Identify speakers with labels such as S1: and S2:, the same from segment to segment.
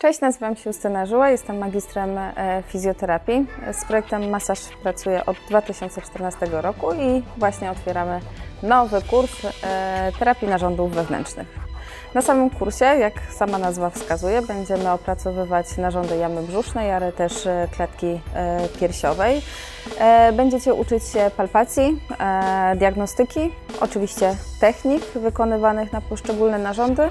S1: Cześć, nazywam się Justyna Żyła, jestem magistrem e, fizjoterapii. Z projektem Masaż pracuję od 2014 roku i właśnie otwieramy nowy kurs e, terapii narządów wewnętrznych. Na samym kursie, jak sama nazwa wskazuje, będziemy opracowywać narządy jamy brzusznej, ale też e, klatki piersiowej. Będziecie uczyć się palpacji, diagnostyki, oczywiście technik wykonywanych na poszczególne narządy,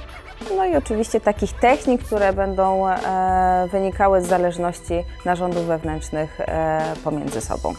S1: no i oczywiście takich technik, które będą e, wynikały z zależności narządów wewnętrznych e, pomiędzy sobą.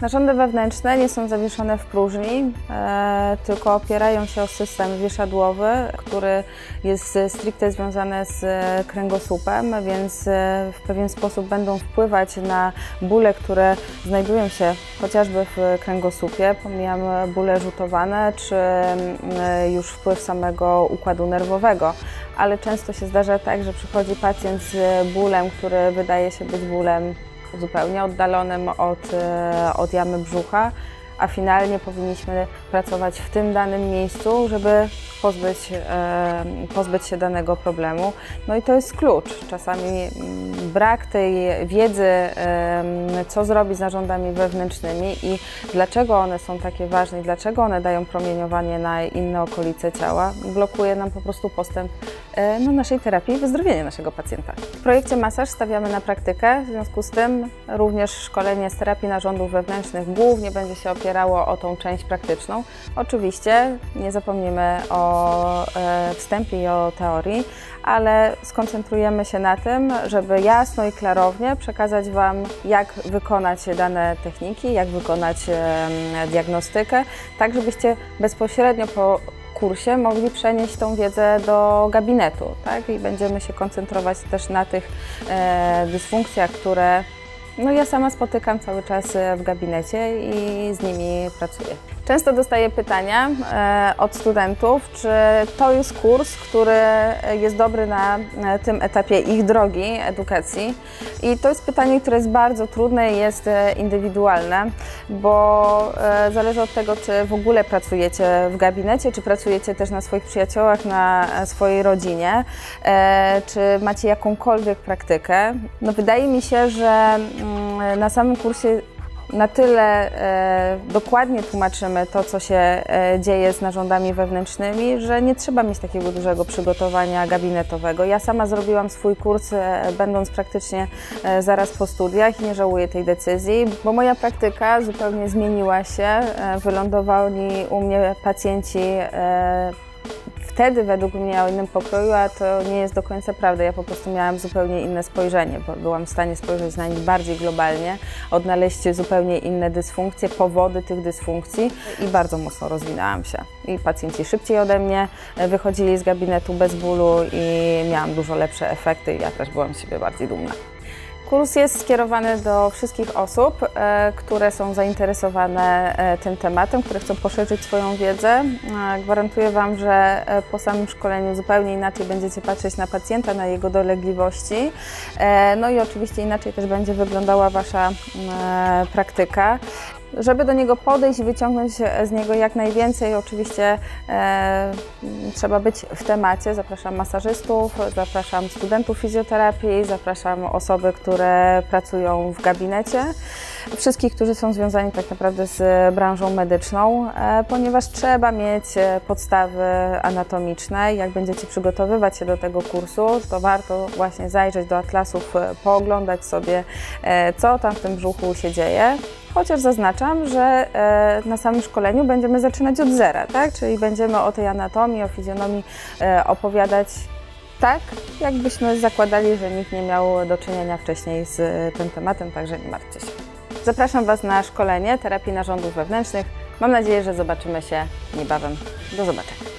S1: Narządy wewnętrzne nie są zawieszone w próżni, e, tylko opierają się o system wieszadłowy, który jest stricte związany z kręgosłupem, więc e, w pewien sposób będą wpływać na bóle, które znajdują się chociażby w kręgosłupie. Pomijam bóle rzutowane, czy e, już wpływ samego układu nerwowego, ale często się zdarza tak, że przychodzi pacjent z bólem, który wydaje się być bólem zupełnie oddalonym od, e, od jamy brzucha, a finalnie powinniśmy pracować w tym danym miejscu, żeby pozbyć, e, pozbyć się danego problemu. No i to jest klucz. Czasami mm, brak tej wiedzy, co zrobić z narządami wewnętrznymi i dlaczego one są takie ważne i dlaczego one dają promieniowanie na inne okolice ciała, blokuje nam po prostu postęp e, no, naszej terapii i wyzdrowienie naszego pacjenta. W projekcie masaż stawiamy na praktykę, w związku z tym również szkolenie z terapii narządów wewnętrznych głównie będzie się opierało o tą część praktyczną. Oczywiście nie zapomnimy o e, wstępie i o teorii, ale skoncentrujemy się na tym, żeby jasno i klarownie przekazać Wam, jak wykonać dane techniki, jak wykonać diagnostykę, tak żebyście bezpośrednio po kursie mogli przenieść tą wiedzę do gabinetu. Tak? I będziemy się koncentrować też na tych e, dysfunkcjach, które no ja sama spotykam cały czas w gabinecie i z nimi pracuję. Często dostaję pytania e, od studentów, czy to jest kurs, który jest dobry na tym etapie ich drogi edukacji. I to jest pytanie, które jest bardzo trudne i jest e, indywidualne, bo e, zależy od tego, czy w ogóle pracujecie w gabinecie, czy pracujecie też na swoich przyjaciołach, na swojej rodzinie, czy macie jakąkolwiek praktykę. No wydaje mi się, że mm, na samym kursie na tyle e, dokładnie tłumaczymy to, co się e, dzieje z narządami wewnętrznymi, że nie trzeba mieć takiego dużego przygotowania gabinetowego. Ja sama zrobiłam swój kurs, e, będąc praktycznie zaraz po studiach i nie żałuję tej decyzji, bo moja praktyka zupełnie zmieniła się. Wylądowali u mnie pacjenci wtedy według mnie o innym pokroju, a to nie jest do końca prawda. Ja po prostu miałam zupełnie inne spojrzenie, bo byłam w stanie spojrzeć na nich bardziej globalnie, odnaleźć zupełnie inne dysfunkcje, powody tych dysfunkcji i bardzo mocno rozwinęłam się. I pacjenci szybciej ode mnie wychodzili z gabinetu bez bólu i miałam dużo lepsze efekty i ja też byłam z siebie bardziej dumna. Kurs jest skierowany do wszystkich osób, e, które są zainteresowane e, tym tematem, które chcą poszerzyć swoją wiedzę. E, gwarantuję Wam, że po samym szkoleniu zupełnie inaczej będziecie patrzeć na pacjenta, na jego dolegliwości. No i oczywiście inaczej też będzie wyglądała Wasza praktyka. Żeby do niego podejść i wyciągnąć z niego jak najwięcej, oczywiście e, trzeba być w temacie. Zapraszam masażystów, zapraszam studentów fizjoterapii, zapraszam osoby, które pracują w gabinecie, wszystkich, którzy są związani tak naprawdę z branżą medyczną, e, ponieważ trzeba mieć podstawy anatomiczne. Jak będziecie przygotowywać się do tego kursu, to warto właśnie zajrzeć do atlasów, pooglądać sobie, e, co tam w tym brzuchu się dzieje chociaż zaznaczam, że e, na samym szkoleniu będziemy zaczynać od zera, tak? czyli będziemy o tej anatomii, o fizjonomii e, opowiadać tak, jakbyśmy zakładali, że nikt nie miał do czynienia wcześniej z tym tematem, także nie martwcie się. Zapraszam Was na szkolenie terapii narządów wewnętrznych. Mam nadzieję, że zobaczymy się niebawem. Do zobaczenia.